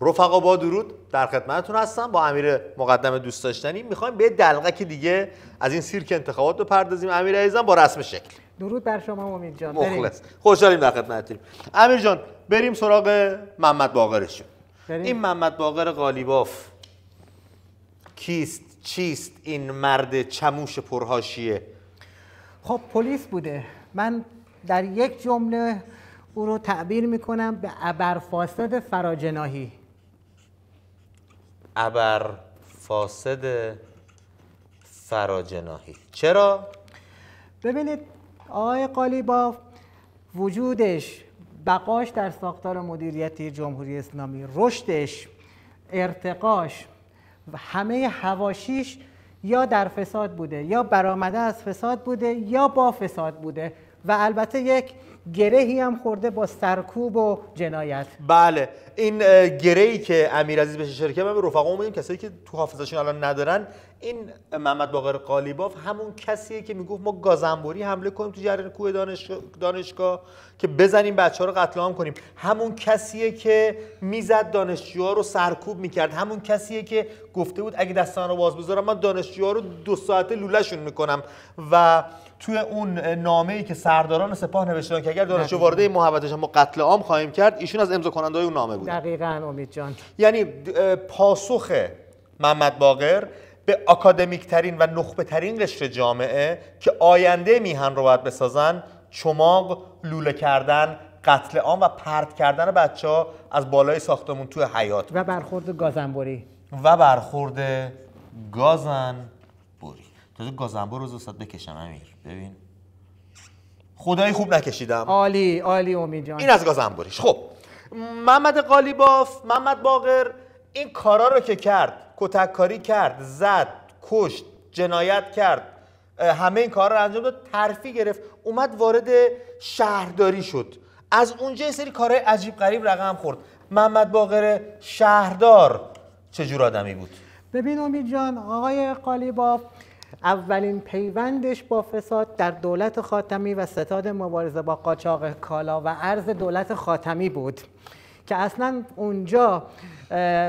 رفقا با درود در خدمتتون هستم. با امیر مقدم دوست داشتنی می‌خوایم به دلقکی دیگه از این سیرک انتخابات بپردازیم امیر عزیزم با رسم شکل. درود بر شما امید جان. مخلص. خوشحالیم در خدمتتیم امیر جان بریم سراغ محمد باقرشون. این محمد باقر قالیباف کیست؟ چیست این مرد چموش پرهاشیه؟ خب پلیس بوده. من در یک جمله او رو تعبیر می‌کنم به ابرفاسد فراجناهی. ابر فاسد فراجناهی. چرا؟ ببینید آقای قالیباف وجودش بقاش در ساختار مدیریتی جمهوری اسلامی رشدش ارتقاش و همه هواشیش یا در فساد بوده یا برآمده از فساد بوده یا با فساد بوده. و البته یک گرهی هم خورده با سرکوب و جنایت. بله این گرهی که امیرعزیز بهش اشاره کرد من به رفقا میگم کسایی که تو حافظشون الان ندارن این محمد باقر قالیباف همون کسیه که می‌گفت ما گازنبوری حمله کنیم تو جریان کوه دانشگاه, دانشگاه که بزنیم بچه ها رو قتل عام کنیم. همون کسیه که می‌زد دانشجوها رو سرکوب می‌کرد. همون کسیه که گفته بود اگه دستان رو باز بذارم من دانشجوها رو دو ساعته لولهشون می‌کنم. و توی اون نامه ای که سرداران سپاه نوشتن که اگر دانشجو وارد محوطه ما قتل عام خواهیم کرد ایشون از امضا کننده اون نامه بود دقیقا امید جان. یعنی پاسخ محمد باقر به اکادمیک ترین و نخبه ترین قشر جامعه که آینده میهن رو باید بسازن چماق لوله کردن قتل عام و پرت کردن بچه ها از بالای ساختمون توی حیات و برخورد گازنبوری. و برخورد گازن. تازه گازنبور رو استاد بکشم امیر. ببین. خدای خوب نکشیدم. عالی عالی امید جان. این از گازنبوریش خب. محمد قالیباف محمد باقر این کارا رو که کرد کتک کاری کرد زد کشت جنایت کرد همه این کارا رو انجام داد ترفی گرفت اومد وارد شهرداری شد. از اونجا یه سری کارهای عجیب غریب رقم خورد. محمد باقر شهردار چه جور آدمی بود؟ ببین امید جان آقای قالیباف اولین پیوندش با فساد در دولت خاتمی و ستاد مبارزه با قاچاق کالا و ارز دولت خاتمی بود. که اصلا اونجا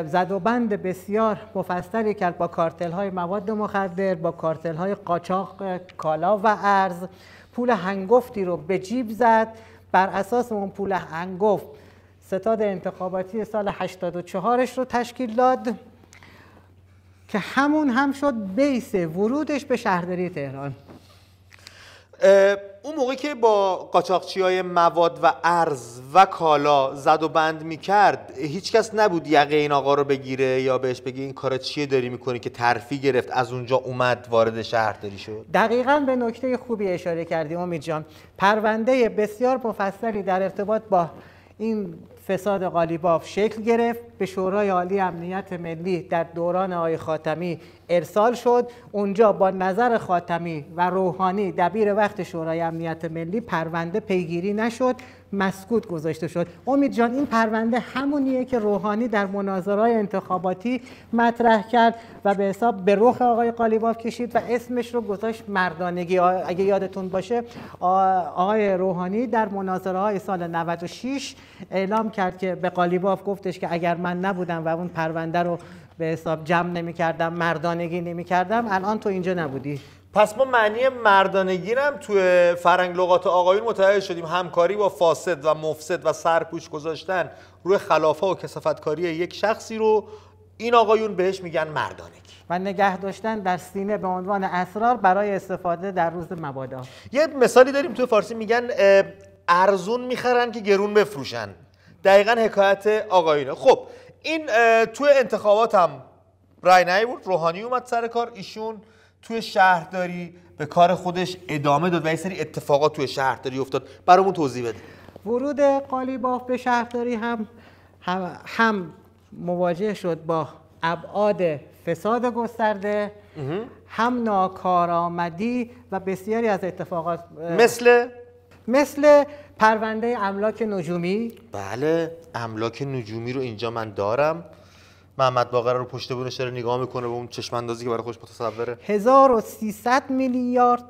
زد و بند بسیار مفصلی کرد با کارتل های مواد مخدر با کارتل های قاچاق کالا و ارز پول هنگفتی رو به جیب زد. بر اساس اون پول هنگفت ستاد انتخاباتی سال 84 ش رو تشکیل داد. که همون هم شد بیس ورودش به شهرداری تهران. اون موقع که با قاچاقچی های مواد و ارز و کالا زد و بند می‌کرد هیچکس نبود یقه این آقا رو بگیره یا بهش بگه این کارا چیه داری می‌کنی که ترفی گرفت از اونجا اومد وارد شهرداری شد؟ دقیقا به نکته خوبی اشاره کردی امید جان. پرونده بسیار مفصلی در ارتباط با این فساد قالیباف شکل گرفت. به شورای عالی امنیت ملی در دوران آقای خاتمی ارسال شد. اونجا با نظر خاتمی و روحانی دبیر وقت شورای امنیت ملی پرونده پیگیری نشد. مسکوت گذاشته شد. امید جان این پرونده همونیه که روحانی در مناظرهای انتخاباتی مطرح کرد و به حساب به رخ آقای قالیباف کشید و اسمش رو گذاشت مردانگی. اگه یادتون باشه آقای روحانی در مناظره های سال 96 اعلام کرد که به قالیباف گفتش که اگر من نبودم و اون پرونده رو به حساب جمع نمی کردم مردانگی نمی کردم الان تو اینجا نبودی. پس ما معنی مردانگی هم توی فرنگ لغات آقایون متوجه شدیم. همکاری با فاسد و مفسد و سرپوش گذاشتن روی خلافه و کسافتکاری یک شخصی رو این آقایون بهش میگن مردانگی. و نگه داشتن در سینه به عنوان اسرار برای استفاده در روز مبادا. یه مثالی داریم توی فارسی میگن ارزون می‌خرن که گرون بفروشن. دقیقا حکایت آقایونه. خب این توی انتخابات هم رای نیورد روحانی اومد سر کار. ایشون توی شهرداری به کار خودش ادامه داد و یه سری اتفاقات توی شهرداری افتاد. برامون توضیح بده. ورود قالیباف به شهرداری هم هم, هم مواجه شد با ابعاد فساد گسترده هم ناکارآمدی و بسیاری از اتفاقات مثل؟ مثل پرونده املاک نجومی. بله املاک نجومی رو اینجا من دارم. محمد باقر رو پشت بونش داره نگاه می‌کنه به اون چشم اندازی که برای خودش متصوره 1300 میلیارد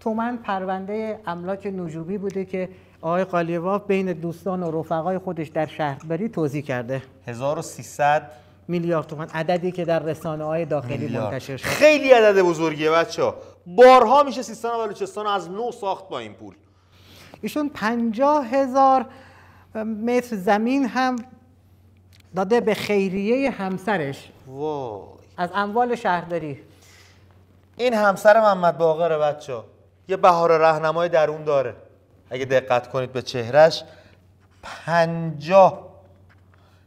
تومن پرونده املاک نجومی بوده که آقای قالیباف بین دوستان و رفقای خودش در شهرداری توضیح کرده. 1300 میلیارد تومان عددی که در رسانه های داخلی. منتشر شد خیلی عدد بزرگیه بچه ها بارها میشه سیستان و بلوچستان از نو ساخت با این پول. ایشون پنجاه هزار متر زمین هم داده به خیریه همسرش. وای. از اموال شهرداری. این همسر محمد باقره بچه یه بهار رهنمای درون داره. اگه دقت کنید به چهرش پنجاه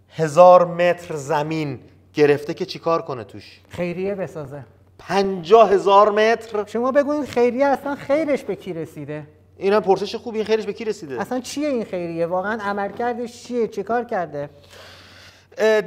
هزار متر زمین گرفته که چیکار کنه توش؟ خیریه بسازه. پنجاه هزار متر؟ شما بگوین خیریه اصلا خیرش به کی رسیده؟ این هم پرسش خوبی این خیرش به کی رسیده؟ اصلا چیه این خیریه؟ واقعا عملکردش چیه؟ چه کار کرده؟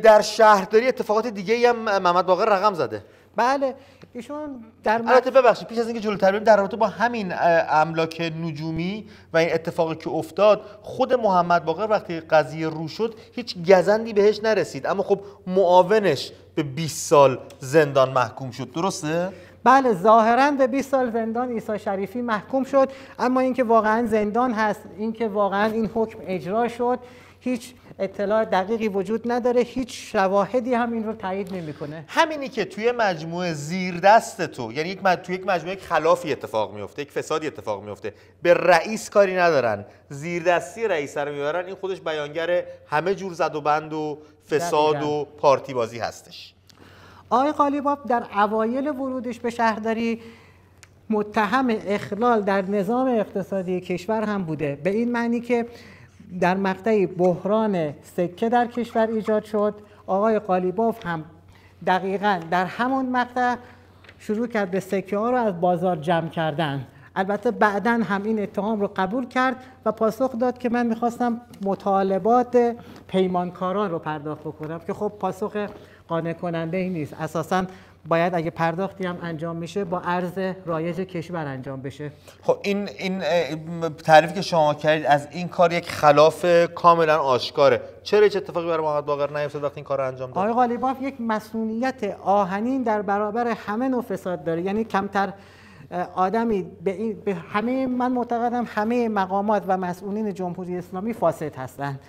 در شهرداری اتفاقات دیگه هم محمد باقر رقم زده. بله ایشون در البته ببخشید پیش از اینکه جلوتر بریم در رابطه با همین املاک نجومی و این اتفاقی که افتاد خود محمد باقر وقتی قضیه رو شد هیچ گزندی بهش نرسید. اما خب معاونش به 20 سال زندان محکوم شد. درسته؟ بله ظاهرا به 20 سال زندان عیسی شریفی محکوم شد. اما اینکه واقعا زندان هست اینکه واقعا این حکم اجرا شد هیچ اطلاع دقیقی وجود نداره هیچ شواهدی هم این رو تایید نمی‌کنه همینی که توی مجموعه زیر دست تو یعنی یک. توی یک مجموعه خلافی اتفاق میفته یک فسادی اتفاق میفته به رئیس کاری ندارن زیر دستی رئیس رو می‌برن این خودش بیانگر همه جور زد و بند و فساد دقیقاً. و پارتی بازی هستش آقای قالیباف در اوایل ورودش به شهرداری متهم اخلال در نظام اقتصادی کشور هم بوده به این معنی که در مقطعی بحران سکه در کشور ایجاد شد. آقای قالیباف هم دقیقا در همون مقطع شروع کرد به سکه ها رو از بازار جمع کردن. البته بعدا هم این اتهام رو قبول کرد و پاسخ داد که من می‌خواستم مطالبات پیمانکاران رو پرداخت بکنم که خب پاسخ قانع کننده ای نیست. اساسا باید اگه پرداختی هم انجام میشه با ارز رایج کشور انجام بشه. خب این این تعریفی که شما کردید از این کار یک خلاف کاملا آشکاره. چرا هیچ اتفاقی برای محمد باقر نیفتاد وقتی این کار رو انجام داد؟ آقای قالیباف یک مسئولیت آهنین در برابر همه نوع فساد داره. یعنی کمتر آدمی به, این به همه من معتقدم همه مقامات و مسئولین جمهوری اسلامی فاسد هستند.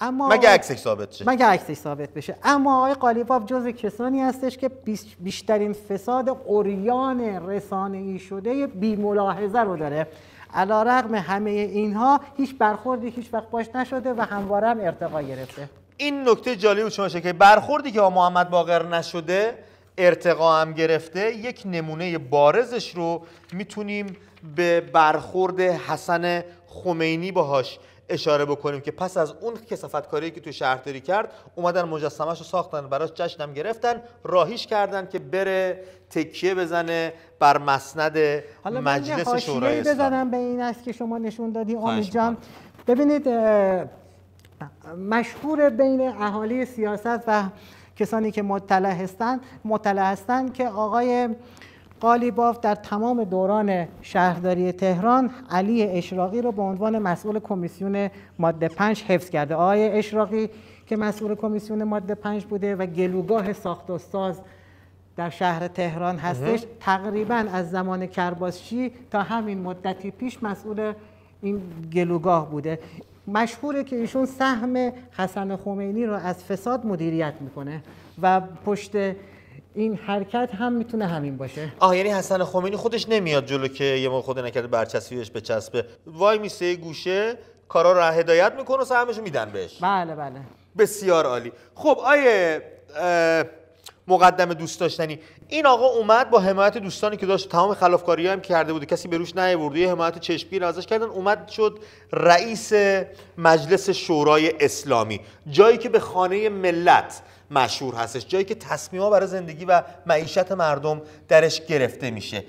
اما مگه عکسش ثابت شه؟ مگه عکسش ثابت بشه؟ اما آقای قالیباف جز کسانی هستش که بیش- بیشترین فساد اوریان رسانه‌ای شده بی ملاحظه رو داره. علا رغم همه اینها هیچ برخوردی هیچ وقت باش نشده و همواره هم ارتقا گرفته. این نکته جالب شما که برخوردی که با محمد باقر نشده ارتقا هم گرفته یک نمونه بارزش رو می‌تونیم به برخورد حسن خمینی باهاش اشاره بکنیم که پس از اون کسافت کاری که تو شهرداری کرد اومدن مجسمهش رو ساختن براش جشنم گرفتن راهیش کردن که بره تکیه بزنه بر مسند مجلس شورای اسلامی. بزنم به این است که شما نشون دادی امید جان. ببینید مشهور بین اهالی سیاست و کسانی که مطلع هستند مطلع هستند که آقای قالیباف در تمام دوران شهرداری تهران علی اشراقی رو به عنوان مسئول کمیسیون ماده 5 حفظ کرده. آقای اشراقی که مسئول کمیسیون ماده 5 بوده و گلوگاه ساخت و ساز در شهر تهران هستش تقریبا از زمان کرباسچی تا همین مدتی پیش مسئول این گلوگاه بوده. مشهوره که ایشون سهم حسن خمینی رو از فساد مدیریت می‌کنه و پشت این حرکت هم می‌تونه همین باشه. آه یعنی حسن خمینی خودش نمیاد جلو که یه موقع خود نکرده برچسبیش بچسبه وای میسه گوشه کارا رو هدایت می‌کنه و سهمش رو میدن بهش. بله بله. بسیار عالی. خب آیه مقدم دوست داشتنی. این آقا اومد با حمایت دوستانی که داشت تمام خلافکاری هم کرده بوده کسی به روش نیاورده یه حمایت چشمگیر ازش کردن. اومد شد رئیس مجلس شورای اسلامی. جایی که به خانه ملت مشهور هستش. جایی که تصمیم‌ها برای زندگی و معیشت مردم درش گرفته میشه.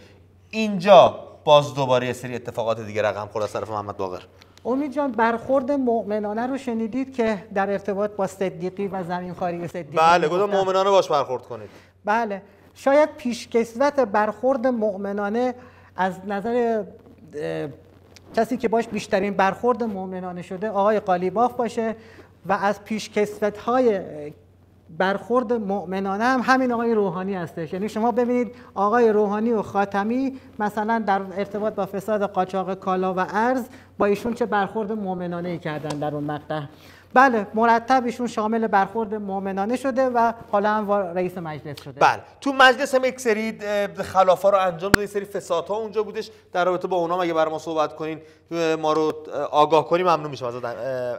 اینجا باز دوباره یه سری اتفاقات دیگه رقم خورد از طرف محمد باقر. امید جان برخورد مؤمنانه رو شنیدید که در ارتباط با صدیقی و زمینخواری صدیقی بله گفتم؟ مؤمنانه باش برخورد کنید بله شاید پیشکسوت برخورد مؤمنانه از نظر کسی که باش بیشترین برخورد مؤمنانه شده آقای قالیباف باشه و از پیشکسوت های برخورد مؤمنانه هم همین آقای روحانی هستش. یعنی شما ببینید آقای روحانی و خاتمی مثلا در ارتباط با فساد قاچاق کالا و ارز با ایشون چه برخورد مؤمنانه ای کردن در اون مقطع. بله مرتب ایشون شامل برخورد مؤمنانه شده و حالا هم رئیس مجلس شده. بله تو مجلس هم یک سری خلافا رو انجام داده سری فسادها اونجا بودش. در رابطه با اونها اگه بر ما صحبت کنین ما رو آگاه کنیم ممنون میشم از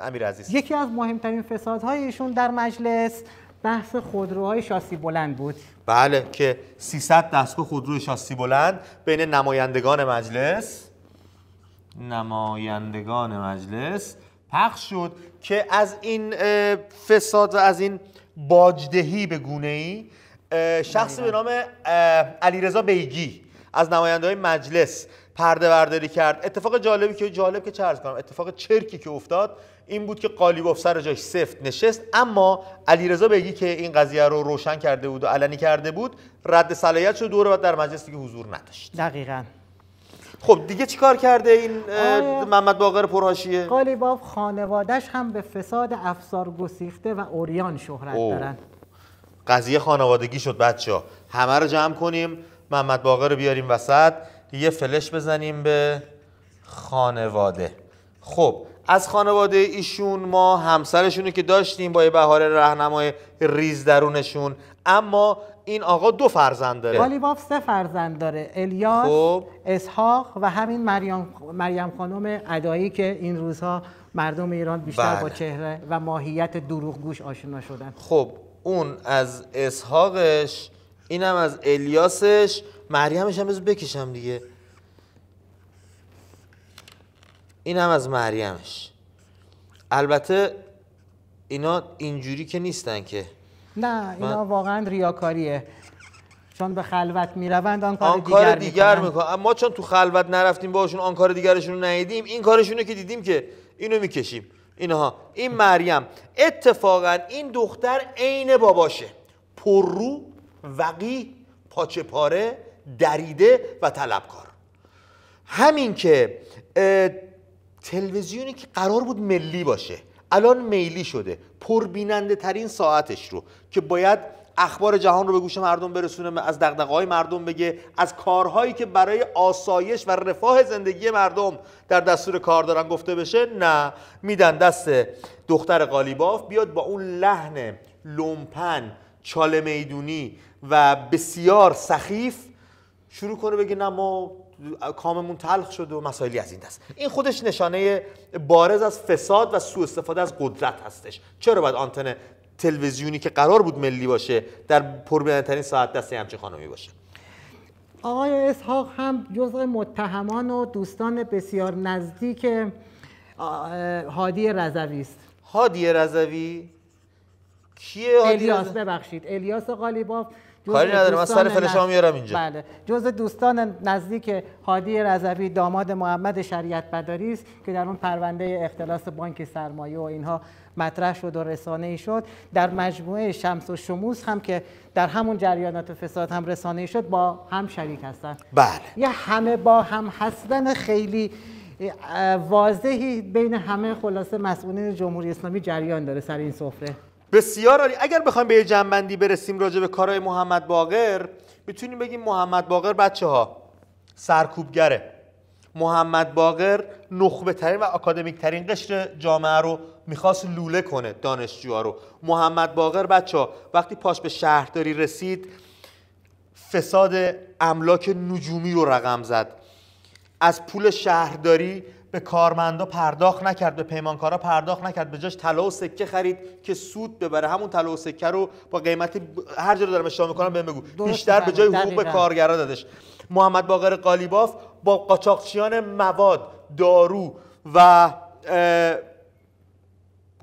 امیر عزیز. یکی از مهمترین فسادهای ایشون در مجلس بحث خودروهای شاسی بلند بود. بله که 300 دستگاه خودروی شاسی بلند بین نمایندگان مجلس نمایندگان مجلس پخش شد که از این فساد و از این باجدهی به گونه ای شخصی به نام علیرضا بیگی از نماینده های مجلس پرده برداری کرد. اتفاق جالبی که جالب که چه کنم اتفاق چرکی که افتاد این بود که قالیباف سر جاش سفت نشست. اما علیرضا بیگی که این قضیه رو روشن کرده بود و علنی کرده بود رد صلاحیت شد دور بعد در مجلس دیگه حضور نداشت. دقیقاً. خب دیگه چیکار کرده این محمد باقر پرهاشیه؟ قالیباف خانوادهش هم به فساد افسار گسیخته و اوریان شهرت دارن. قضیه خانوادگی شد بچه ها همه رو جمع کنیم. محمد باقر رو بیاریم وسط. یه فلش بزنیم به خانواده خب از خانواده ایشون ما همسرشون که داشتیم با یه بهار رهنمای ریز درونشون اما این آقا دو فرزند داره قالیباف سه فرزند داره الیاس خب. اسحاق و همین مریم مریم خانم ادایی که این روزها مردم ایران بیشتر با بله. چهره و ماهیت دروغگوش آشنا شدن خب اون از اسحاقش اینم از الیاسش مریمش هم بکشم دیگه. اینم از مریمش. البته اینا اینجوری که نیستن که. نه اینا واقعا ریاکاریه. چون به خلوت می‌روند آن کار آن دیگر, کار دیگر می‌کنن. ما چون تو خلوت نرفتیم باشون آن کار دیگرشون رو ندیدیم این کارشون که دیدیم که اینو می‌کشیم. اینها. این مریم. اتفاقا این دختر عین باباشه. پررو وقی پاچه پاره دریده و طلبکار. همین که تلویزیونی که قرار بود ملی باشه الان میلی شده پربیننده ترین ساعتش رو که باید اخبار جهان رو به گوش مردم برسونه از دغدغه‌های مردم بگه از کارهایی که برای آسایش و رفاه زندگی مردم در دستور کار دارن گفته بشه نه. میدن دست دختر قالیباف بیاد با اون لحن لومپن چاله می‌دونی و بسیار سخیف شروع کنه بگه نه ما کاممون تلخ شده و مسائلی از این دست. این خودش نشانه بارز از فساد و سوء استفاده از قدرت هستش. چرا باید آنتن تلویزیونی که قرار بود ملی باشه در پربینندترین ساعت دست همچین خانمی باشه؟ آقای اسحاق هم جزء متهمان و دوستان بسیار نزدیک هادی رضوی است. هادی رضوی؟ کیه الیاس ببخشید. الیاس قالیباف کاری نداره من سر فلشام میارم اینجا. بله. جز دوستان نزدیک هادی رضوی داماد محمد شریعت بداری است که در اون پرونده اختلاس بانک سرمایه و اینها مطرح شد و رسانه ای شد. در مجموعه شمس و شموس هم که در همون جریانات فساد هم رسانه ای شد با هم شریک هستن. بله. یه همه با هم هستن خیلی واضحی بین همه خلاصه مسئولین جمهوری اسلامی جریان داره سر این سفره. بسیار عالی. اگر بخوایم به جنبندی برسیم راجع به کارهای محمد باقر می‌تونیم بگیم محمد باقر بچه ها سرکوبگره. محمد باقر نخبه ترین و اکادمیک ترین قشر جامعه رو می‌خواست لوله کنه دانشجوها رو. محمد باقر بچه ها وقتی پاش به شهرداری رسید فساد املاک نجومی رو رقم زد. از پول شهرداری به کارمندا پرداخت نکرد به پیمانکارا پرداخت نکرد به جاش طلا و سکه خرید که سود ببره. همون طلا و سکه رو با قیمت هر جا رو دارم اشتباه می‌کنم بهم بگو. بیشتر به جای حقوق به کارگرا دادش. محمد باقر قالیباف با قاچاقچیان مواد دارو و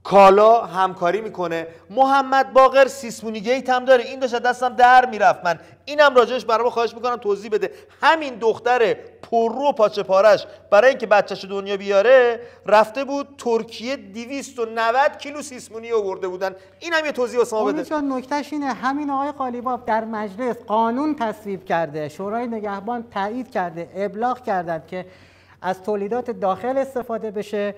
کالا همکاری می‌کنه. محمد باقر سیسمونی گیت هم داره. این داشت دستم در می‌رفت. من اینم راجعش برام خواهش می‌کنم توضیح بده. همین دختر پررو پاچه پارش برای اینکه بچهش دنیا بیاره رفته بود ترکیه 290 کیلو سیسمونی آورده بودن. این هم یه توضیح واسه ما بده. چون نکتهش اینه. همین آقای قالیباف در مجلس قانون تصویب کرده شورای نگهبان تایید کرده ابلاغ کردند که از تولیدات داخل استفاده بشه.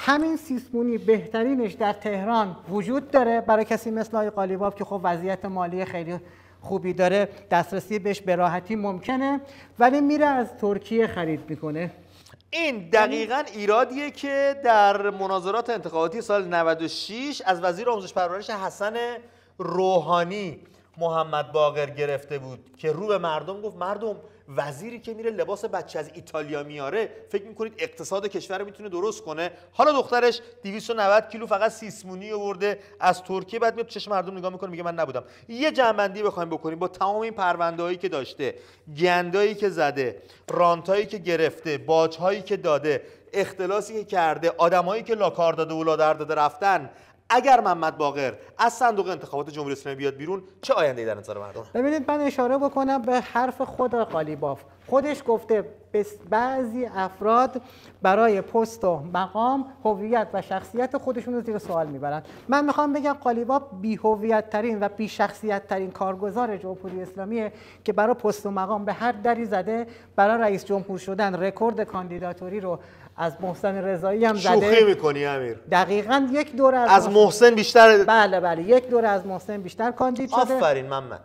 همین سیسمونی بهترینش در تهران وجود داره برای کسی مثل آقای قالیباف که خب وضعیت مالی خیلی خوبی داره دسترسی بهش به راحتی ممکنه ولی میره از ترکیه خرید می‌کنه. این دقیقا ایرادیه که در مناظرات انتخاباتی سال 96 از وزیر آموزش پرورش حسن روحانی محمد باقر گرفته بود که رو به مردم گفت مردم وزیری که میره لباس بچه از ایتالیا میاره فکر می‌کنید اقتصاد کشور رو می‌تونه درست کنه؟ حالا دخترش 290 کیلو فقط سیسمونی آورده از ترکیه بعد میاد چشم مردم نگاه می‌کنه میگه من نبودم. یه جنبندی بخوایم بکنیم با تمام این پروندهایی که داشته گندایی که زده رانتایی که گرفته باجهایی که داده اختلاسی که کرده آدمایی که لاکار داده و لادر داده رفتن اگر محمد باقر از صندوق انتخابات جمهوری اسلامی بیاد بیرون چه آینده در انتظار مردم؟ ببینید من اشاره بکنم به حرف خود قالیباف. خودش گفته بعضی افراد برای پست و مقام هویت و شخصیت خودشون رو زیر سوال می‌برن. من می‌خوام بگم قالیباف بی هویت ترین و بی شخصیت ترین کارگزار جمهوری اسلامیه که برای پست و مقام به هر دری زده برای رئیس جمهور شدن رکورد کاندیداتوری رو از محسن رضایی هم زده. شوخی می‌کنی امیر. دقیقا یک دور از, از محسن بیشتر بله بله. یک دور از محسن بیشتر کاندید شده. آفرین محمد.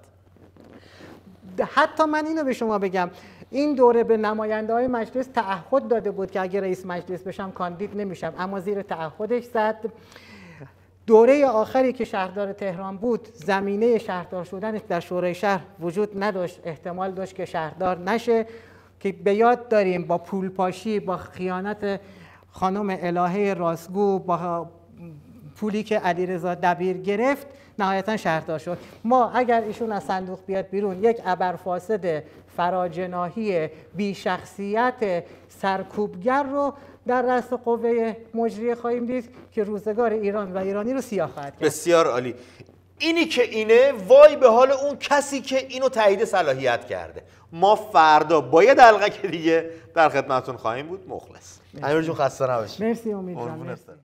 حتی من اینو به شما بگم. این دوره به نماینده های مجلس تعهد داده بود که اگر رئیس مجلس بشم کاندید نمیشم. اما زیر تعهدش زد. دوره آخری که شهردار تهران بود زمینه شهردار شدنش در شورای شهر وجود نداشت. احتمال داشت که شهردار نشه. که به یاد داریم با پولپاشی با خیانت خانم الهه راستگو با پولی که علیرضا دبیر گرفت نهایتا شهردار شد. ما اگر ایشون از صندوق بیاد بیرون یک ابرفاسد فراجناهی بی شخصیت سرکوبگر رو در رأس قوه مجریه خواهیم دید که روزگار ایران و ایرانی رو سیاه خواهد کرد. بسیار عالی. اینی که اینه وای به حال اون کسی که اینو تایید صلاحیت کرده. ما فردا با یه دلقه که دیگه در خدمتتون خواهیم بود. مخلص. امیر جون خسته نباشید. مرسی امید